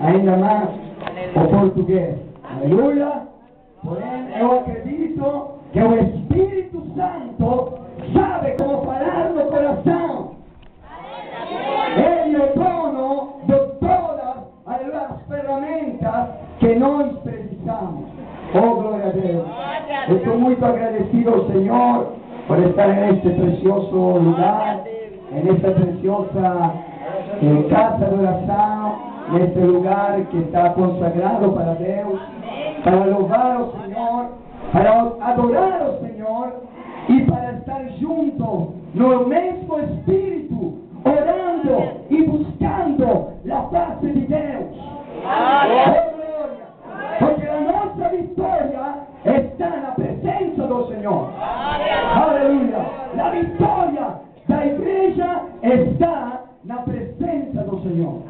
ainda mais o português. Aleluia. Porém, eu acredito que o Espírito Santo sabe como falar no coração. Ele é o dono de todas as ferramentas que nós precisamos. Oh, glória a Deus. Estou muito agradecido ao Senhor por estar neste precioso lugar, nesta preciosa eh, casa de oração, neste lugar que está consagrado para Deus, para louvar ao Senhor, para adorar ao Senhor e para estar junto no mesmo Espírito, orando e buscando a face de Deus. Oh! Porque a nossa vitória está na presença do Senhor. Aleluia! A vitória da igreja está na presença do Senhor.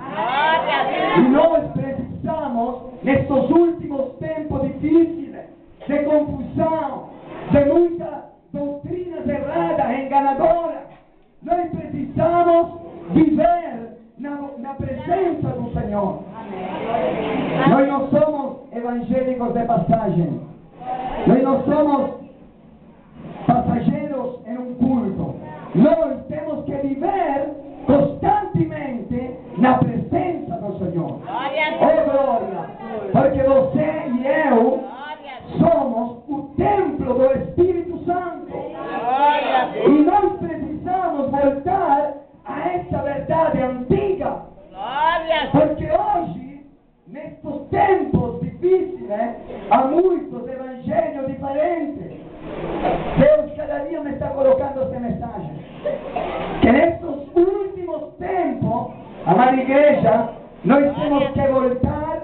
E nós precisamos, nestes últimos tempos difíceis, de confusão, de muita doutrina errada, enganadora, nós precisamos viver na, na presença do Senhor. Nós não somos evangélicos de passagem. Nós não somos passageiros em um culto. Nós temos que viver constantemente na presença do Senhor. Oh glória! Porque você e eu somos o templo do Espírito Santo. E nós precisamos voltar a essa verdade antiga. Porque hoje, nestes tempos difíceis, há muitos evangelhos diferentes. Deus cada dia me está colocando essa mensagem. Que nestes últimos tempos, amada igreja, nós temos que voltar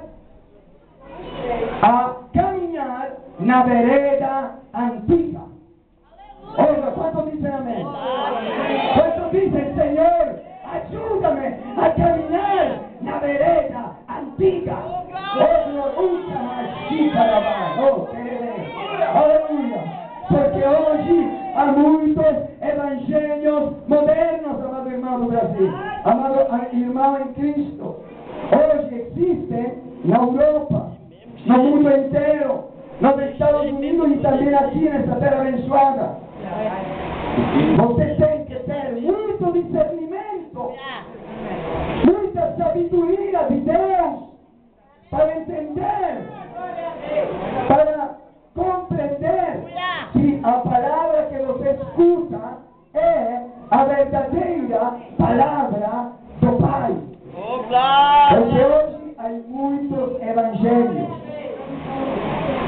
a caminhar na vereda antiga. Olha, quanto dizem amém? Quanto dizem, Senhor, ajuda-me a caminhar na vereda antiga. Porque hoje há muitos evangelhos modernos, amado do Brasil, amado irmão em Cristo. Hoje existem na Europa, no mundo inteiro, nos Estados Unidos e também aqui nessa terra abençoada. Você tem que ter muito discernimento, muita sabedoria de Deus para entender, para compreender que a palavra que você escuta é a verdadeira palavra do Pai. Porque hoje há muitos evangelhos.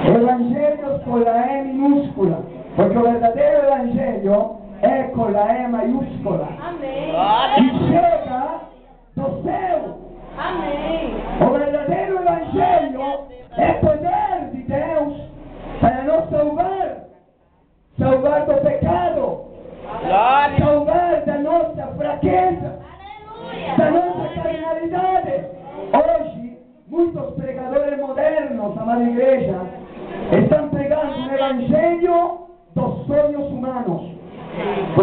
Evangelhos com a E minúscula. Porque o verdadeiro evangelho é com a E maiúscula. E chega do céu. O verdadeiro evangelho é poder de Deus para nos salvar. Salvar do pecado. Salvar da nossa fraqueza. Da nossa carnalidade. Hoje, muitos pregadores modernos, amada igreja, estão pregando um evangelho dos sonhos humanos.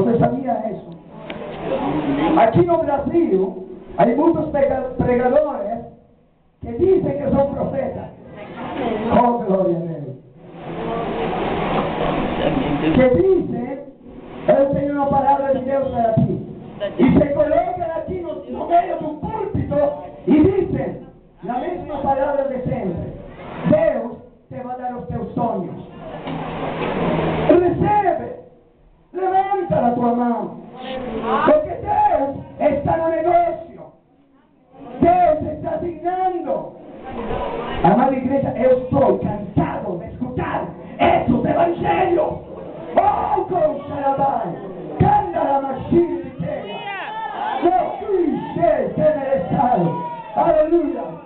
Você sabia isso? Aqui no Brasil, há muitos pregadores que dizem que são profetas. Oh, glória a Deus. Que dizem, eu tenho uma palavra de Deus para ti. E se colocam aqui no, no meio do púlpito e dizem a mesma palavra de sempre. Deus te vai dar os teus sonhos. Recebe. Levanta a tua Porque Deus está no negócio. Deus está asignando. Amada igreja, eu estou cansado de escutar esses evangelhos. Oh, com machina de teia. No clichê tenerestal. Aleluia.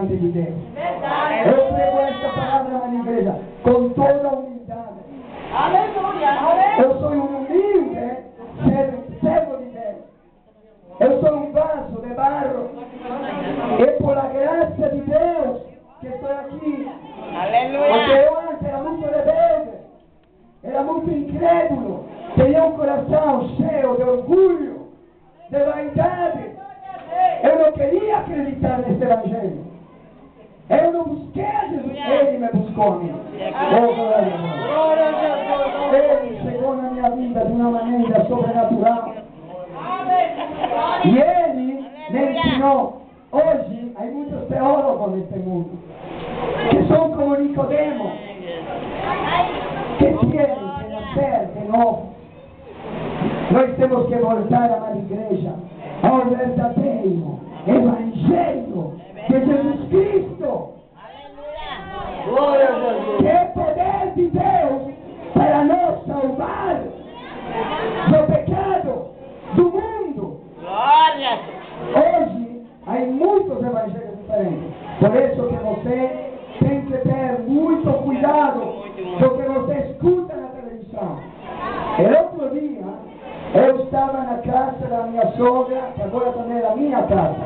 until the day. Y Eli mencionó, hoy hay muchos teólogos en este mundo, que son como Nicodemo, que tienen que nacer de nuevo. Nós temos que voltar a uma igreja, ao verdadeiro Evangelho de Jesus Cristo. Por eso que você tem que ter muito cuidado do que você escuta na televisão. E outro dia, eu estava na casa da minha sogra, que agora também é a minha casa.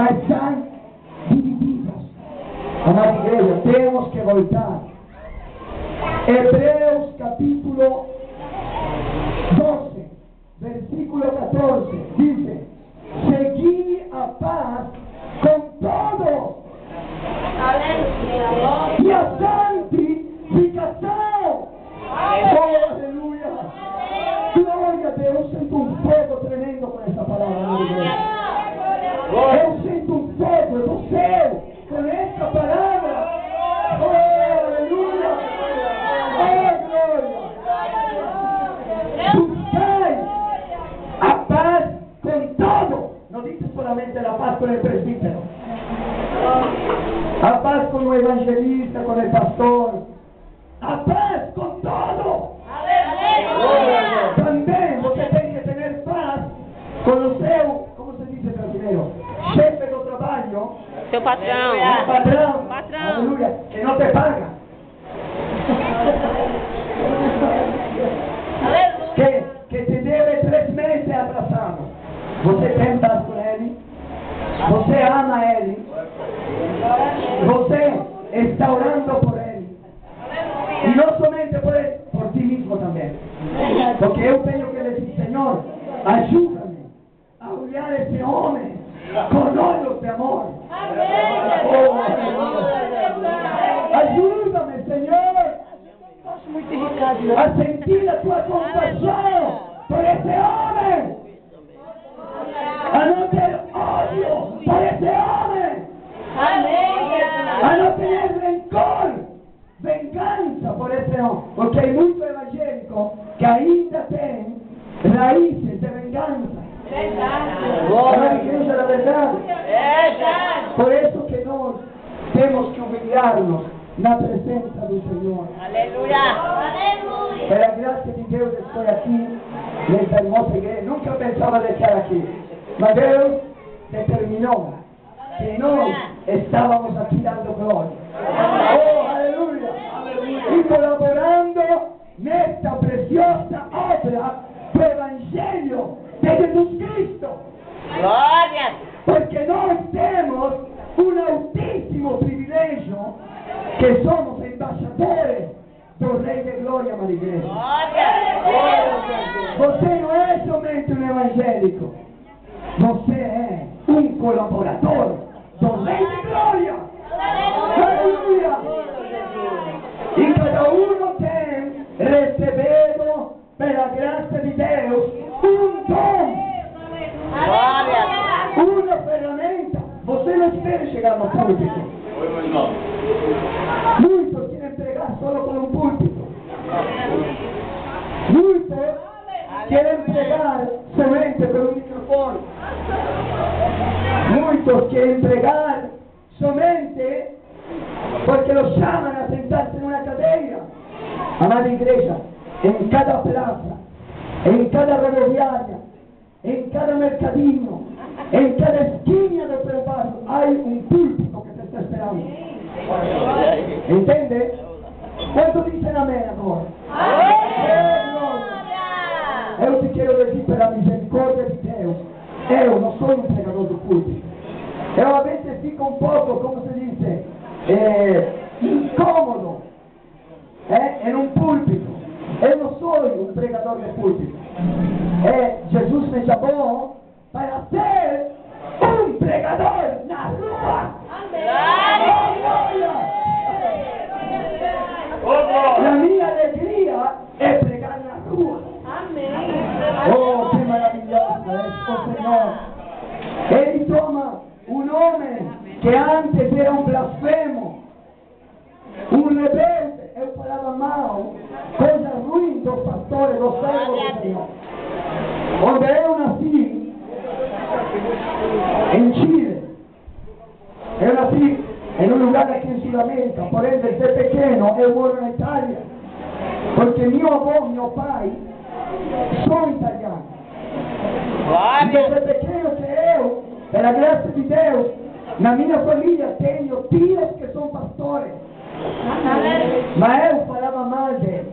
My time divididas. Amada iglesia, tenemos que voltar. Hebreos capítulo 12, versículo 14, dice, quando é evangelista, com o pastor. A paz com todo. Aleluia. Também você tem que ter paz com o seu, como se diz brasileiro, chefe do trabalho. Seu patrão. Seu patrão. Patrão. Aleluia. Que não te pague. Você é um colaborador do Rei de Glória. Aleluia. E cada um tem recebido, pela graça de Deus, um dom, Glória. uma ferramenta. Você não espera chegar no púlpito. Muitos querem pregar solo com um púlpito. Muitos quieren pregar somente con un micrófono. Muchos quieren pregar somente porque los llaman a sentarse en una cadena. Amada iglesia, en cada plaza, en cada rodoviaria, en cada mercadino, en cada esquina del barrio hay un púlpito que te está esperando. ¿Entiende? ¿Cuántos dicen amén ahora? Eu te quero dizer pela misericórdia de Deus, eu não sou um pregador do púlpito. Eu às vezes fico um pouco, como se diz, é, incômodo é, em um púlpito. Eu não sou um pregador de púlpito. É, Jesus me chamou para ser um pregador na rua. A minha alegria é pregar na rua. Oh, que maravilhoso é o Senhor. Ele toma um homem que antes era um blasfemo, um rebelde, eu falava mal, coisa ruim dos pastores, dos servos do Senhor. Onde eu nasci, em Chile, em um lugar aqui em Sudamérica, porém desde pequeno eu moro na Itália, porque meu avô, meu pai, são italianos. E desde pequeno que eu, pela graça de Deus, na minha família tenho tios que são pastores. Mas eu falava mal deles.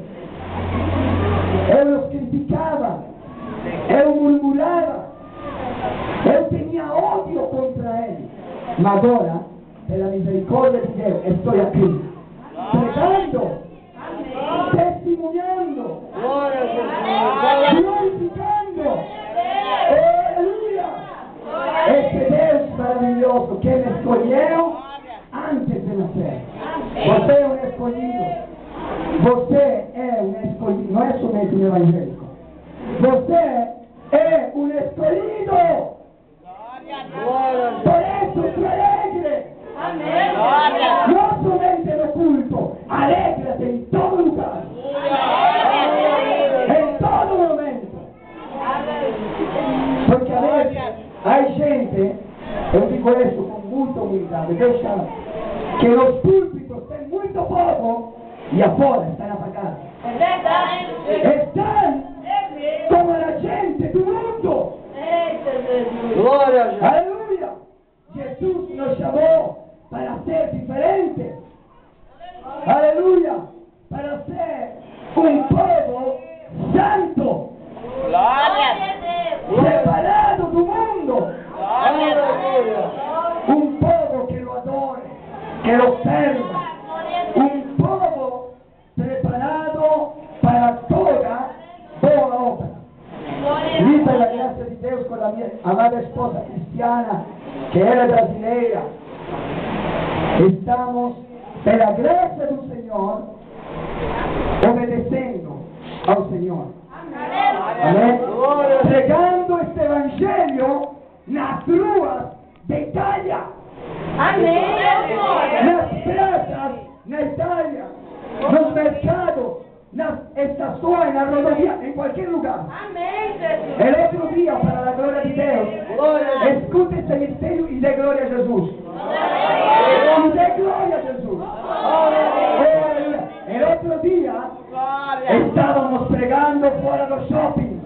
Eu os criticava. Eu murmurava. Eu tinha ódio contra eles. Mas agora, de Deus, estou aqui. Pregando, testemunhando, Glória a Jesus. glorificando. Aleluia! Esse Deus maravilhoso que me escolheu antes de nascer. Você é um escolhido. Você é um escolhido. Não é somente um evangélico. Você é um escolhido. Por isso, se alegre. Glória. Não somente no culto. Alegre-se em todo lugar. Em todo momento. Porque a vezes há gente, eu digo isso com Deus sabe, que nos púlpitos tem muito povo e afora estão apagados. Estão como a gente do mundo. Glória a Jesus. Aleluia! Jesus nos chamou para ser diferente. Aleluia! Para ser um povo santo, Glória. separado do mundo. Glória. Un povo que lo adore, que lo serva. Un povo preparado para toda boa obra. E pela graça de Deus, com a minha amada esposa cristiana, que era brasileira, estamos, pela graça do Senhor, obedecendo ao Senhor. Amém? Pregando este evangelho nas ruas de Itália. nas praças na Itália, nos mercados, las estaciones, la rodovía, en cualquier lugar. Amén, Jesús. El otro día, para la gloria de Dios, gloria. escuche este misterio y de gloria a Jesús. Gloria. Y de gloria a Jesús. Gloria. El otro día estábamos pregando fuera del shopping.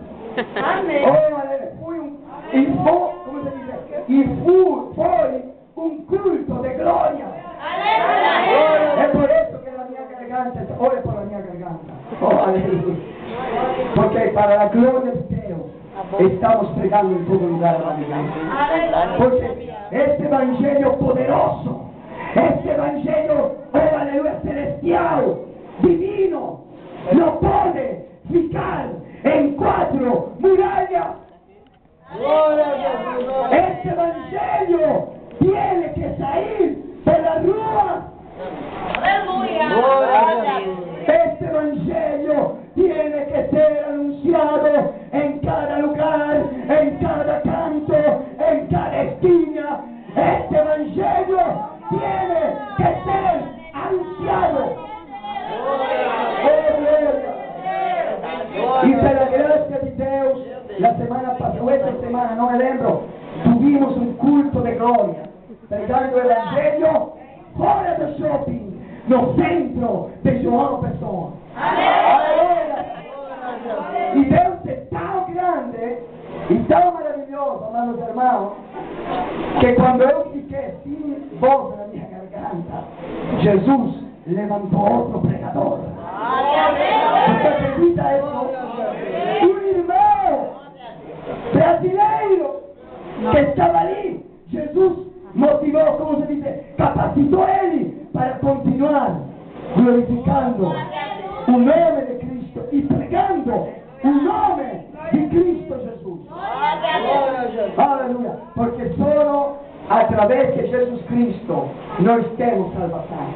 Amén. Oh, y fue, ¿cómo se dice? Y fue, fue En todo lugar a. Porque este evangelio poderoso, este evangelio, oh aleluya, celestial, divino, no puede ficar en cuatro murallas. Este evangelio tiene que salir de la rúa. Este evangelio tiene que ser anunciado en cada lugar, en cada canto, en cada esquina. Este evangelio tiene que ser anunciado. Y la grazia di Deus, la semana passata, questa settimana, non me lembro, tuvimos un culto de gloria, pregando el evangelio fora do shopping, no centro de João Pessoa. Aleluia. E tão maravilhoso, amados irmãos, que quando eu fiquei sem voz na minha garganta, Jesus levantou outro pregador. Você acredita isso? Um irmão brasileiro que estava ali, Jesus motivou, como se diz, capacitou ele para continuar glorificando o nome de Cristo e pregando o nome de Cristo Jesus. Aleluia. Porque solo a través de Jesus Cristo nós temos salvação.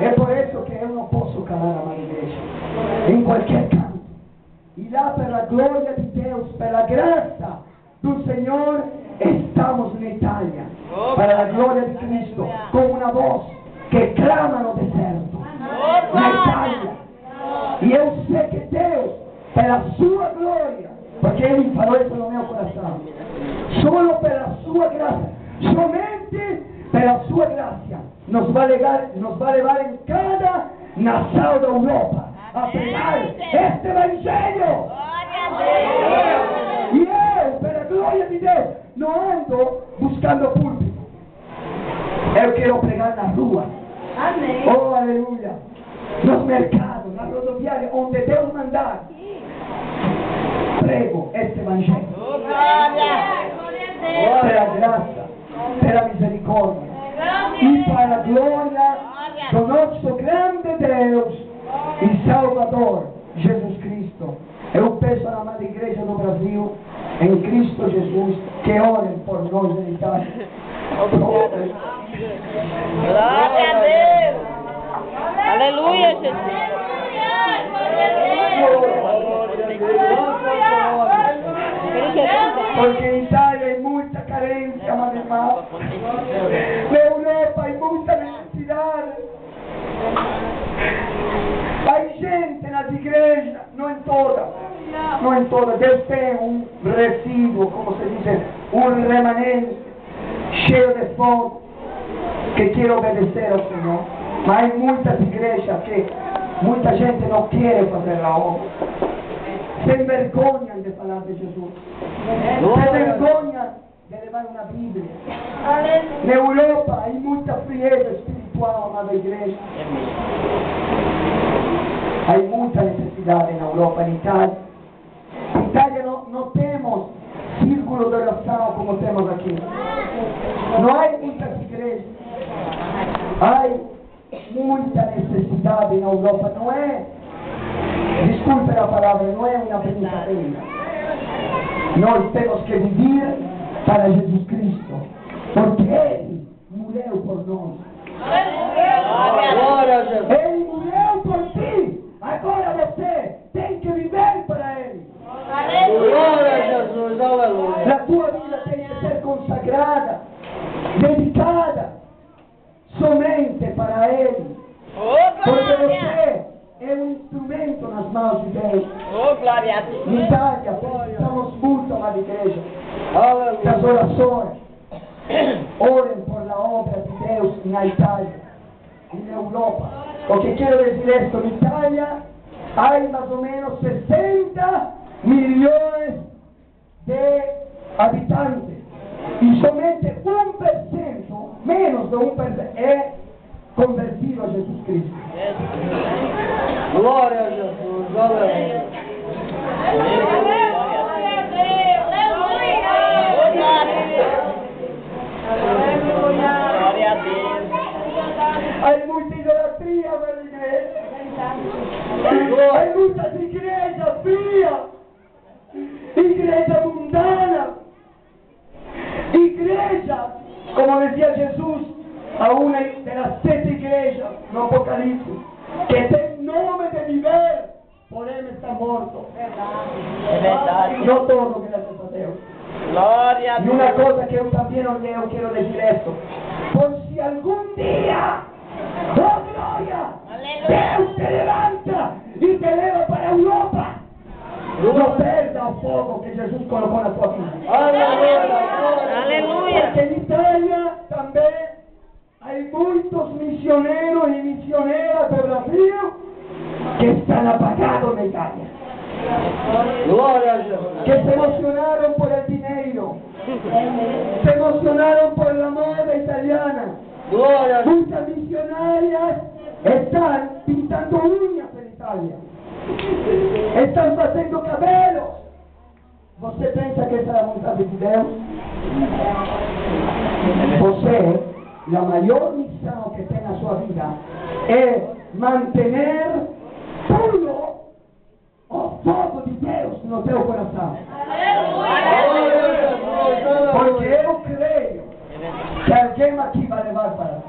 É por isso que eu não posso calar a minha igreja. Em qualquer canto. E lá pela glória de Deus, pela graça do Senhor, estamos na Itália. Para a glória de Cristo, com uma voz que clama no deserto. Na Itália. E eu sei que Deus, pela sua Ele falou isso no meu coração, solo pela sua graça, somente pela sua graça, nos vai levar, nos vai levar em cada nação da Europa a pregar este Evangelho. E eu, pela glória de Deus, não ando buscando púlpito. Eu quero pregar na rua. Oh, aleluia. Nos mercados, na rodoviária, onde Deus mandar. Prego este Evangelho. Pela graça, pela misericórdia. E para a glória do nosso grande Deus e Salvador, Jesus Cristo. Eu peço à amada igreja do Brasil, em Cristo Jesus, que orem por nós em Itália. Glória a Deus. Aleluia, Jesus. Porque em Itália há muita carência, amado irmão. Na Europa há muita necessidade. Há gente nas igrejas, não em todas. Não em todas. Deus tem um resíduo, como se diz, um remanente cheio de fogo que quer obedecer ao Senhor. Mas há muitas igrejas que muita gente não quer fazer a obra. Se envergonham de falar de Jesus. Se envergonham de levar uma Bíblia. Na Europa há muita frieza espiritual, amada igreja. Há muita necessidade na Europa, em Itália. Em Itália não, não temos círculo de oração como temos aqui. Não há muitas igrejas. Há muita necessidade na Europa. Não é, desculpe a palavra, não é uma brincadeira. Nós temos que viver para Jesus Cristo. Porque Ele morreu por nós. Glória a Jesus. Ele morreu por ti. Agora você tem que viver para Ele. Glória a Jesus. Aleluia. A tua vida tem que ser consagrada, dedicada Glória a Deus. Em Itália, precisamos muito, amada igreja, das Aleluia. orações. Orem por la obra de Deus na Itália e na Europa. O que quero dizer isto, em Itália há mais ou menos 60 milhões de habitantes. E somente 1%, menos de 1% é convertido a Jesús Cristo. Glória a Jesus, aleluia. Glória a Deus. Hay mucha idolatría. Hay muchas iglesias frías, iglesias mundanas, iglesias, como decía Jesús a una de las siete iglesias en Apocalipsis, que ten nombre de nivel, por él está muerto. É verdade. No todo, gracias a Dios. Glória a Y una Deus. cosa que yo también os leo, quiero decir esto. Por si algún día, oh gloria, Aleluya. Dios te levanta y te eleva para Europa. No perda el fuego que Jesús colocó en la tua vida. Aleluia, glória. Aleluya. Porque en Italia también hay muchos misioneros y misioneras de Brasil que están apagados en Italia. Glória a Jesus. que se emocionaron por el dinero, se emocionaron por la moda italiana. Glória a Jesus. Muchas misionarias están pintando uñas en Italia, están haciendo cabellos. ¿Você pensa que esa es la voluntad de Dios? Você, la mayor misión que tiene en su vida es mantener puro o fuego de Deus no teu coração. A Porque eu creio que alguém aqui vai levar para lá.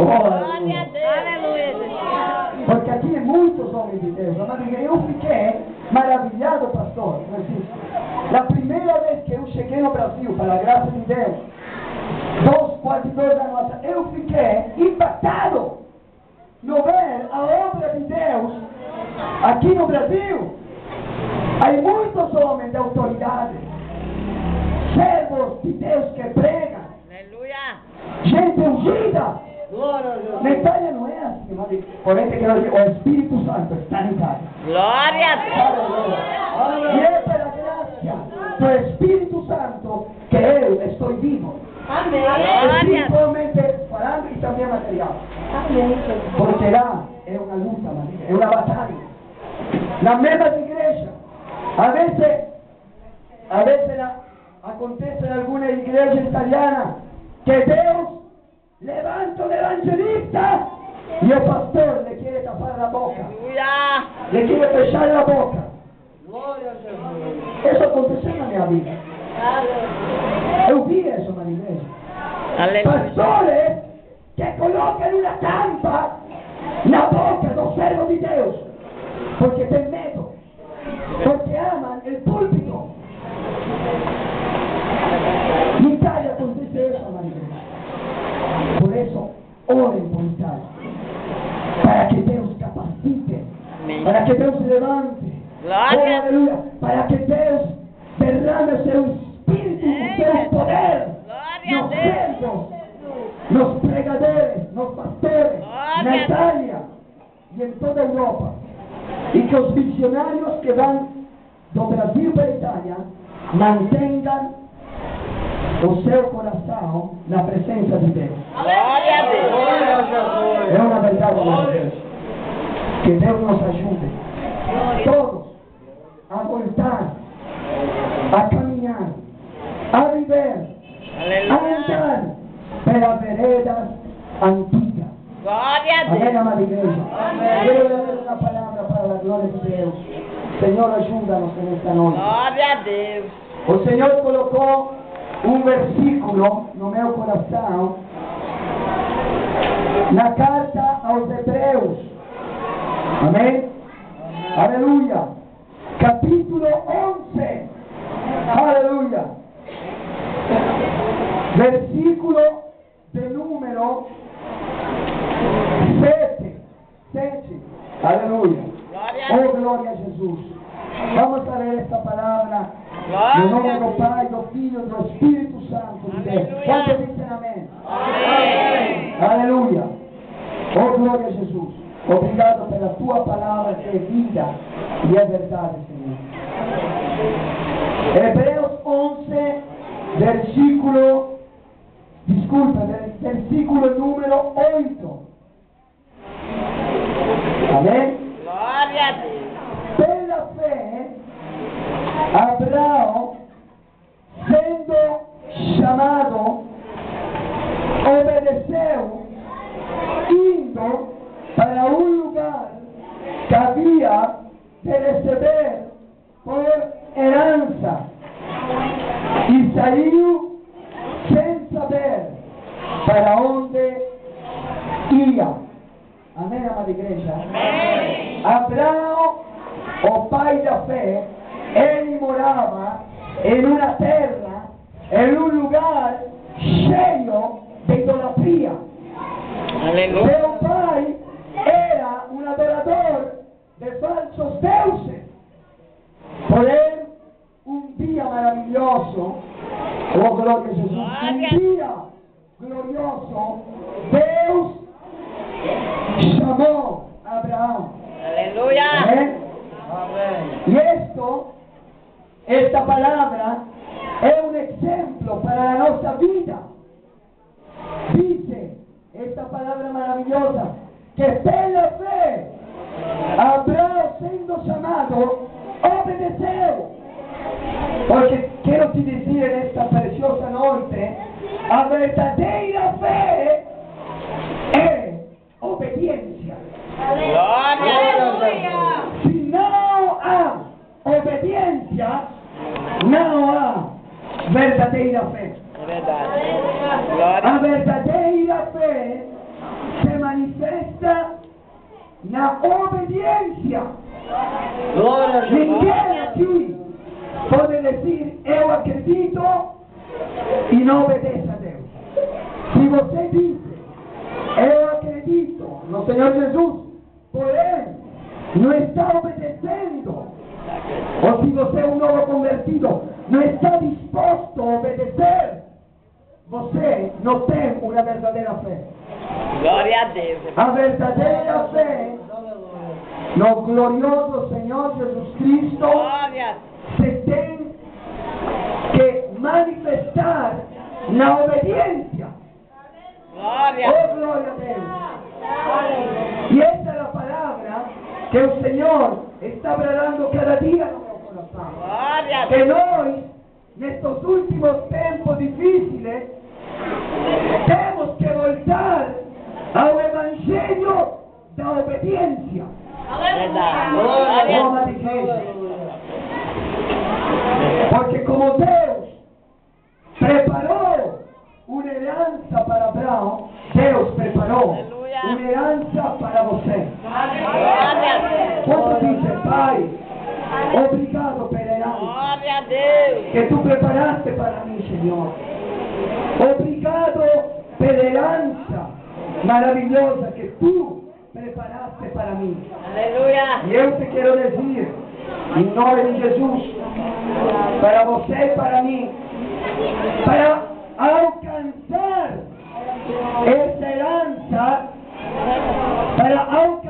Oh, Glória a. Deus. Aleluia. Porque aqui muitos homens de Deus. Amado, eu fiquei maravilhado, pastor Francisco. A primeira vez que eu cheguei no Brasil, para a graça de Deus, dois, quase dois anos atrás, eu fiquei impactado no ver a obra de Deus aqui no Brasil. Há muitos homens de autoridade, servos de Deus que pregam, Aleluia. gente ungida. Glória a Na Jesus. Itália não é assim, mas porém que o Espírito Santo está na Itália. Glória a Deus. E é pela graça do Espírito Santo que eu estou vivo. Glória. Espiritualmente falando e também material. Porque lá é uma luta, amiga, é uma batalha. Na mesma igreja, a vezes, a vezes la- acontece em alguma igreja italiana que Deus levanta um evangelista e o pastor le quiere tapar a boca, le quiere fechar a boca. Glória a Jesus. Isso aconteceu na minha vida. Eu vi isso na igreja. Aleluia. Pastores que colocam uma tampa na boca do servo de Deus, porque tem medo, porque amam o púlpito. Em Itália acontece isso na igreja. Por isso, orem por Itália, para que Deus capacite, Amém. para que Deus levante, Glória. Oh, aleluia, para que Deus derrame o seu espírito, o seu poder Glória a nos Deus. servos, nos pregadores, nos pastores, Glória na a Deus. Itália e em toda a Europa. E que os missionários que vão do Brasil para a Itália mantenham o seu coração na presença de Deus. Glória a Deus. Glória a Jesus. É uma verdade, meu Deus. Que Deus nos ajude. Todos a voltar, a caminhar, a viver, a Aleluia. andar pelas veredas antigas. Glória a Amém, Deus. amada igreja? Quero ler uma palavra para a glória de Deus. Senhor, ajuda-nos nesta noite. Glória a Deus. O Senhor colocou um versículo no meu coração na carta aos Hebreus. Amém? Aleluia. Capítulo 11. Aleluia. Versículo de número Aleluia. Glória a Oh, Deus. glória a Jesus. Vamos a ler esta palavra. No nome Glória a do Deus. Pai, do Filho e do Espírito Santo. Quanto dizem amém? Amém. Aleluia. Oh, glória a Jesus. Obrigado pela tua palavra que é vida e é verdade, Senhor. Hebreus 11, versículo, desculpa, ver- versículo número 8. Amén. Glória a Deus. Pela fé, Abraão, sendo chamado, obedeceu, indo para um lugar que havia de receber por herança, e saiu sem saber para onde Amém, amada igreja? Amém. Abraão, o pai da fé, ele morava em uma terra, em um lugar cheio de idolatria. Aleluia. Seu pai era um adorador de falsos deuses. Porém, um dia maravilhoso, oh glória a Jesus, um dia glorioso, Deus chamou Abraão. Aleluia. Amén. Y esto, esta palabra, es un ejemplo para la nuestra vida. Dice esta palabra maravillosa que pela fe, Abraão siendo llamado, obedeceu. Porque quiero te decir en esta preciosa noche, a verdadeira fe es obediencia. Si no há obediencia, no há verdadeira fe. É verdade. A Glória. verdadeira fe se manifesta na obediencia. Glória a Jesus. Ninguém aqui pode dizer eu acredito e não obedece a Deus. Se você diz eu acredito no Senhor Jesus, não está obedecendo, ou se você é um novo convertido, não está disposto a obedecer, você não tem uma verdadeira fé. Glória a Deus. A verdadeira fé Aleluia. no glorioso Senhor Jesus Cristo Glória. se tem que manifestar na obediencia. Glória. Oh, gloria a Deus. Y esta es la que el Señor está hablando cada día nuestro corazón. A Que hoy, en estos últimos tiempos difíciles, tenemos que voltar al Evangelio de obediencia. A. Porque como Deus preparaste para mim, Senhor. Obrigado pela herança maravilhosa que tu preparaste para mim. Aleluia. E eu te quero dizer, em nome de Jesus, para você e para mim, para alcançar essa herança, para alcançar